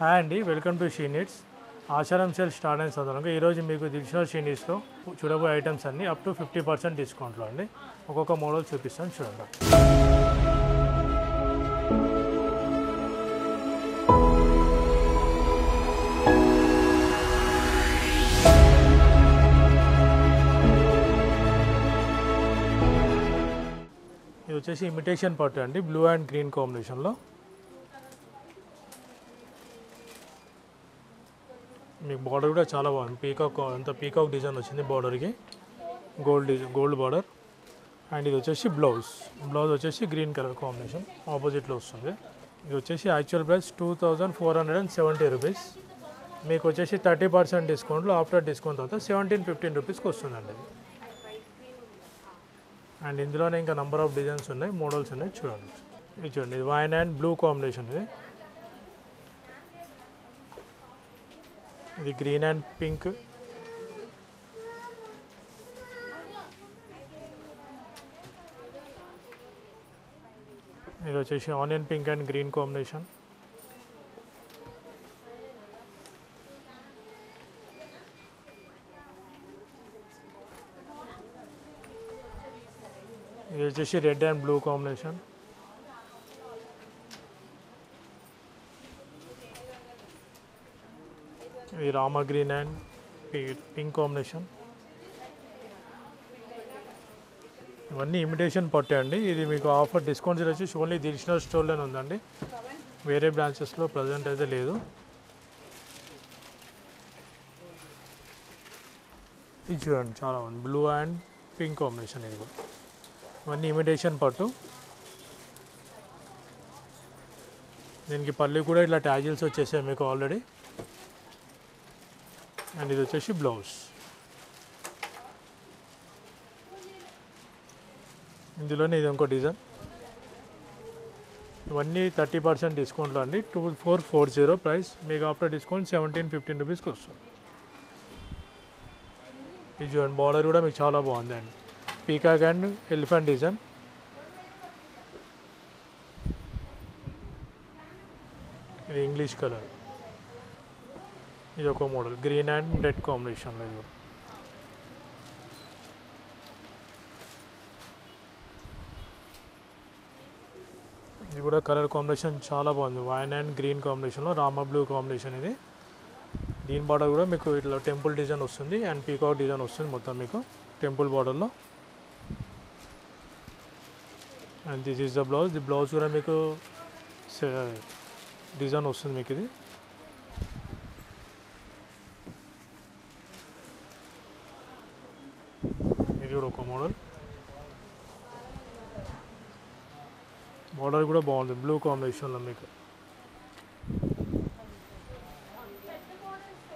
Hi అండి welcome to she needs ఆచారం sale start అయిన సందర్భంగా ఈరోజు మీకు దిల్షా షీనీట్స్లో చూడబోయే ఐటమ్స్ అన్ని అప్ టు ఫిఫ్టీ పర్సెంట్ డిస్కౌంట్లో అండి. ఒక్కొక్క మోడల్ చూపిస్తాను చూడండి. ఇది వచ్చేసి ఇమిటేషన్ పట్టు అండి బ్లూ అండ్ గ్రీన్ కాంబినేషన్లో మీకు బార్డర్ కూడా చాలా బాగుంది. పీకాక్ అంత పీకాక్ డిజైన్ వచ్చింది బార్డర్కి gold design gold border and ఇది వచ్చేసి బ్లౌజ్ బ్లౌజ్ వచ్చేసి గ్రీన్ కలర్ కాంబినేషన్ ఆపోజిట్లో వస్తుంది. ఇది వచ్చేసి actual price two thousand four hundred and seventy rupees మీకు వచ్చేసి థర్టీ పర్సెంట్ డిస్కౌంట్లో ఆఫ్టర్ డిస్కౌంట్ తర్వాత సెవెంటీన్ ఫిఫ్టీన్ రూపీస్కి వస్తుందండి అండ్ ఇందులోనే ఇంకా నెంబర్ ఆఫ్ డిజైన్స్ ఉన్నాయి మోడల్స్ ఉన్నాయి చూడండి. ఇది చూడండి ఇది వైన్ అండ్ బ్లూ కాంబినేషన్ ఇది. ఇది గ్రీన్ అండ్ పింక్ ఇది వచ్చేసి onion pink and green combination ఇది వచ్చేసి రెడ్ అండ్ బ్లూ కాంబినేషన్ ఇది Rama green and pink combination ఇవన్నీ ఇమిటేషన్ పట్టే అండి. ఇది మీకు ఆఫర్ డిస్కౌంట్ వచ్చి ఓన్లీ దిల్షనల్ స్టోర్లోనే ఉందండి. వేరే బ్రాంచెస్లో ప్రజెంట్ అయితే లేదు. ఇది చూడండి చాలా ఉంది. బ్లూ అండ్ పింక్ కాంబినేషన్ ఇది కూడా. ఇవన్నీ ఇమిటేషన్ పట్టు. దీనికి పళ్ళు కూడా ఇట్లా ట్యాజిల్స్ వచ్చేసాయి మీకు ఆల్రెడీ అండ్ ఇది వచ్చేసి బ్లౌజ్ ఇందులోనే ఇది ఇంకో డిజైన్ ఇవన్నీ థర్టీ పర్సెంట్ డిస్కౌంట్లో అండి. Two four four zero price. మీకు ఆఫ్టర్ డిస్కౌంట్ సెవెంటీన్ ఫిఫ్టీన్ రూపీస్కి వస్తుంది. ఇది చూడండి బార్డర్ కూడా మీకు చాలా బాగుంది అండి పీకాక్ అండ్ ఎలిఫెంట్ డిజైన్ ఇది ఇంగ్లీష్ కలర్ ఇది ఒక మోడల్ గ్రీన్ అండ్ రెడ్ కాంబినేషన్లో ఇది కూడా. ఇది కూడా కలర్ కాంబినేషన్ చాలా బాగుంది వైన్ అండ్ గ్రీన్ కాంబినేషన్లో రామా బ్లూ కాంబినేషన్ ఇది దీని బార్డర్ కూడా మీకు ఇట్లా టెంపుల్ డిజైన్ వస్తుంది అండ్ పీకాక్ డిజైన్ వస్తుంది మొత్తం మీకు టెంపుల్ బార్డర్లో and this is the blouse the blouse కూడా మీకు డిజైన్ వస్తుంది మీకు ఇది ఇది ఒక మోడల్ మోడల్ కూడా బాగుంది. బ్లూ కాంబినేషన్లో మీకు.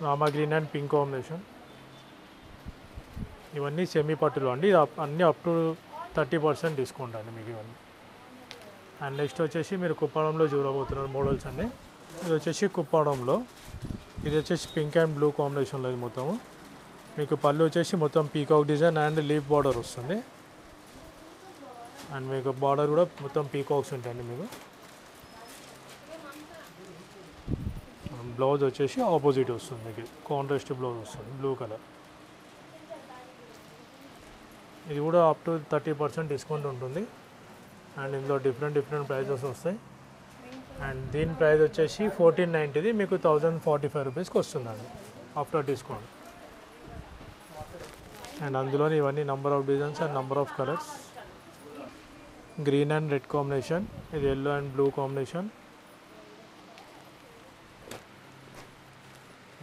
Rama green and pink combination ఇవన్నీ సెమీ పట్టులు అండి. అప్- అన్నీ up to thirty percent discount అండి మీకు ఇవన్నీ. అండ్ నెక్స్ట్ వచ్చేసి మీరు కుప్పాడంలో చూడబోతున్నారు మోడల్స్ అండి. ఇది వచ్చేసి కుప్పాడంలో. ఇది వచ్చేసి పింక్ అండ్ బ్లూ కాంబినేషన్లో ఇది మొత్తము. మీకు పళ్ళు వచ్చేసి మొత్తం peacock design and leaf border వస్తుంది. అండ్ మీకు బార్డర్ కూడా మొత్తం పీకాక్స్ ఉంటాయండి మీకు. బ్లౌజ్ వచ్చేసి ఆపోజిట్ వస్తుంది మీకు. కాంట్రాస్ట్ బ్లౌజ్ వస్తుంది బ్లూ కలర్. ఇది కూడా up to thirty percent discount ఉంటుంది. అండ్ ఇందులో డిఫరెంట్ డిఫరెంట్ ప్రైజెస్ వస్తాయి. అండ్ దీని ప్రైస్ వచ్చేసి ఫోర్టీన్ నైంటీది మీకు థౌజండ్ ఫార్టీ ఫైవ్ రూపీస్కి వస్తుందండి. ఆఫ్టర్ డిస్కౌంట్ అండ్ అందులోని ఇవన్నీ number of designs and number of colours green and red combination ఇది ఎల్లో అండ్ బ్లూ కాంబినేషన్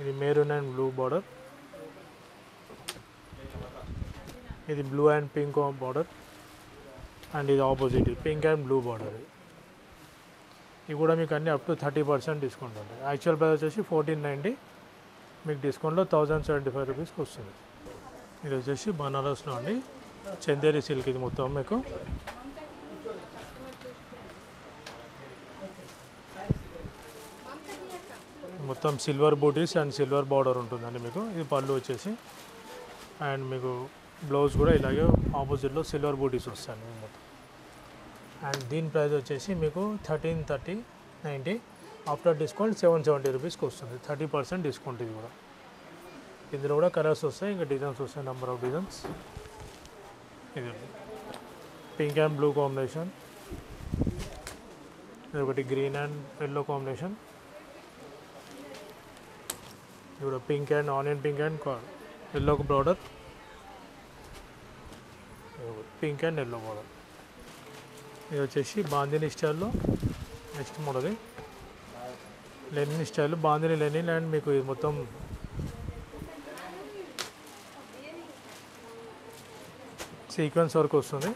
ఇది మెరూన్ అండ్ బ్లూ బార్డర్ ఇది blue and pink border and ఇది opposite pink and blue border ఇవి కూడా మీకు అన్ని up to thirty percent discount ఉంటుంది. Actual price వచ్చేసి ఫోర్టీన్ నైంటీ మీకు డిస్కౌంట్లో థౌజండ్ సెవెంటీ ఫైవ్ రూపీస్కి వస్తుంది. ఇది వచ్చేసి బనారస్లో అండి. చందేరి సిల్క్ ఇది మొత్తం మీకు. మొత్తం సిల్వర్ బూటీస్ అండ్ సిల్వర్ బార్డర్ ఉంటుందండి మీకు. ఇది పళ్ళు వచ్చేసి. అండ్ మీకు బ్లౌజ్ కూడా ఇలాగే ఆపోజిట్లో సిల్వర్ బూటీస్ వస్తాయి మొత్తం. అండ్ దీని ప్రైస్ వచ్చేసి మీకు thirteen thirty ninety after discount seven seventy రూపీస్కి వస్తుంది. థర్టీ పర్సెంట్ డిస్కౌంట్ ఇది కూడా. ఇందులో కూడా కలర్స్ వస్తాయి ఇంకా డిజైన్స్ వస్తాయి నెంబర్ ఆఫ్ డిజైన్స్ ఇది పింక్ అండ్ బ్లూ కాంబినేషన్ ఇది ఒకటి గ్రీన్ అండ్ ఎల్లో కాంబినేషన్ ఇది కూడా pink and onion pink and yellow border pink and yellow border ఇది వచ్చేసి బాందిని స్టైల్లో next model linen style bandhani linen and మీకు ఇది మొత్తం సీక్వెన్స్ వరకు వస్తుంది.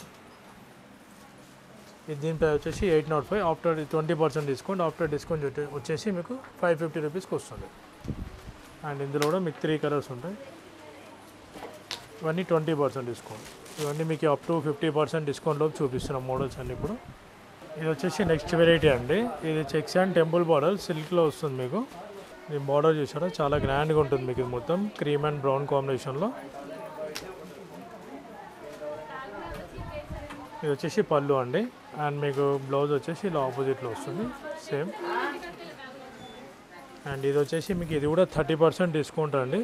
ఇది దీని ప్రైస్ వచ్చేసి eight nought five. After twenty percent discount after discount వచ్చేసి మీకు ఫైవ్ ఫిఫ్టీ రూపీస్కి వస్తుంది. అండ్ ఇందులో కూడా మీకు త్రీ కలర్స్ ఉంటాయి. ఇవన్నీ ట్వంటీ పర్సెంట్ డిస్కౌంట్. ఇవన్నీ మీకు అప్ టు ఫిఫ్టీ పర్సెంట్ డిస్కౌంట్లో చూపిస్తున్నాం మోడల్స్ అన్నీ ఇప్పుడు. ఇది వచ్చేసి నెక్స్ట్ వెరైటీ అండి. ఇది చెక్స్ అండ్ టెంపుల్ బార్డర్. సిల్క్లో వస్తుంది మీకు. ఈ బార్డర్ చూసారా? చాలా గ్రాండ్గా ఉంటుంది మీకు ఇది మొత్తం. క్రీమ్ అండ్ బ్రౌన్ కాంబినేషన్లో. ఇది వచ్చేసి పళ్ళు అండి. అండ్ మీకు బ్లౌజ్ వచ్చేసి ఇలా ఆపోజిట్లో వస్తుంది. సేమ్. అండ్ ఇది వచ్చేసి మీకు ఇది కూడా థర్టీ పర్సెంట్ డిస్కౌంట్ అండి.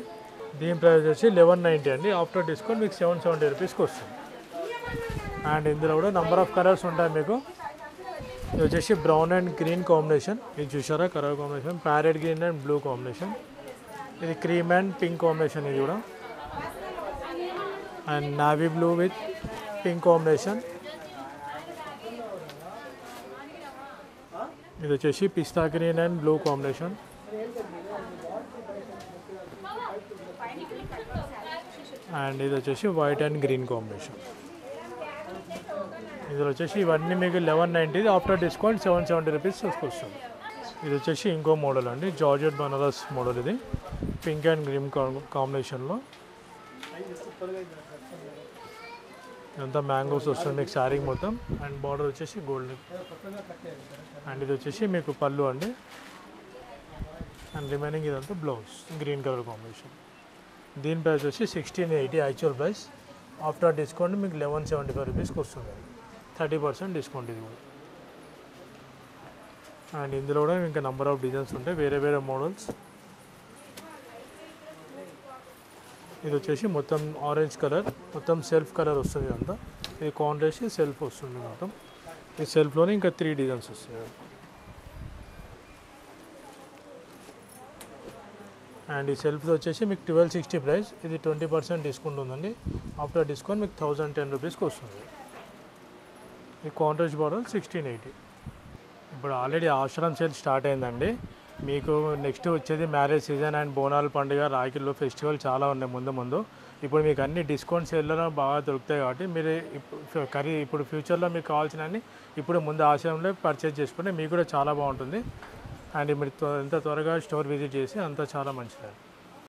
దీని ప్రైస్ వచ్చి లెవెన్ నైంటీ అండి. ఆఫ్టర్ డిస్కౌంట్ మీకు సెవెన్ సెవెంటీ రూపీస్కి వస్తుంది. అండ్ ఇందులో కూడా నెంబర్ ఆఫ్ కలర్స్ ఉంటాయి మీకు. ఇది వచ్చేసి బ్రౌన్ అండ్ గ్రీన్ కాంబినేషన్. ఇది చూసారా colour combination. Parrot green and blue combination. ఇది క్రీమ్ అండ్ పింక్ కాంబినేషన్ ఇది కూడా. And navy blue with pink combination. ఇది వచ్చేసి pista green and blue combination. And ఇది వచ్చేసి వైట్ అండ్ గ్రీన్ కాంబినేషన్. ఇది వచ్చేసి ఇవన్నీ మీకు eleven ninety after discount seven seventy rupees వస్తుంది ఇది వచ్చేసి ఇంకో మోడల్ అండి జార్జెట్ బనారస్ మోడల్ ఇది. పింక్ అండ్ గ్రీన్ కాంబినేషన్లో. ఇదంతా మ్యాంగోస్ వస్తుంది మీకు శారీ మొత్తం. అండ్ బార్డర్ వచ్చేసి గోల్డ్. అండ్ ఇది వచ్చేసి మీకు పళ్ళు అండి. అండ్ రిమైనింగ్ ఇదంతా బ్లౌజ్ గ్రీన్ కలర్ కాంబినేషన్. దీని ప్రైస్ వచ్చి sixteen eighty actual price. After discount మీకు లెవెన్ సెవెంటీ ఫైవ్ రూపీస్కి వస్తుంది. థర్టీ పర్సెంట్ డిస్కౌంట్ ఇది కూడా. అండ్ ఇందులో కూడా ఇంకా నెంబర్ ఆఫ్ డిజైన్స్ ఉంటాయి వేరే వేరే మోడల్స్. ఇది వచ్చేసి మొత్తం ఆరెంజ్ కలర్ మొత్తం సెల్ఫ్ కలర్ వస్తుంది అంతా ఇది కాంట్రాస్ట్ సెల్ఫ్ వస్తుంది మొత్తం. ఈ సెల్ఫ్లోనే ఇంకా త్రీ డిజైన్స్ వస్తాయి. అండ్ ఈ సెల్ఫ్ వచ్చేసి మీకు ట్వెల్వ్ సిక్స్టీ ప్రైస్ ఇది ట్వంటీ పర్సెంట్ డిస్కౌంట్ ఉందండి. ఆఫ్టర్ డిస్కౌంట్ మీకు థౌజండ్ టెన్ రూపీస్కి వస్తుంది. ఈ కాంట్రాస్ట్ బార్డర్ సిక్స్టీన్ ఎయిటీ ఇప్పుడు ఆల్రెడీ ఆశ్రమ్ సేల్ స్టార్ట్ అయిందండి. మీకు నెక్స్ట్ వచ్చేది మ్యారేజ్ సీజన్ అండ్ బోనాల పండుగ రాఖీల్లో ఫెస్టివల్ చాలా ఉన్నాయి ముందు ముందు. ఇప్పుడు మీకు అన్ని డిస్కౌంట్ సేల్లో బాగా దొరుకుతాయి కాబట్టి మీరు ఇప్పుడు ఇప్పుడు ఫ్యూచర్లో మీకు కావాల్సినవి ఇప్పుడు ముందు ఆశయంలో పర్చేజ్ చేసుకుంటే మీకు కూడా చాలా బాగుంటుంది. అండ్ మీరు ఎంత త్వరగా స్టోర్ విజిట్ చేసి అంతా చాలా మంచిది.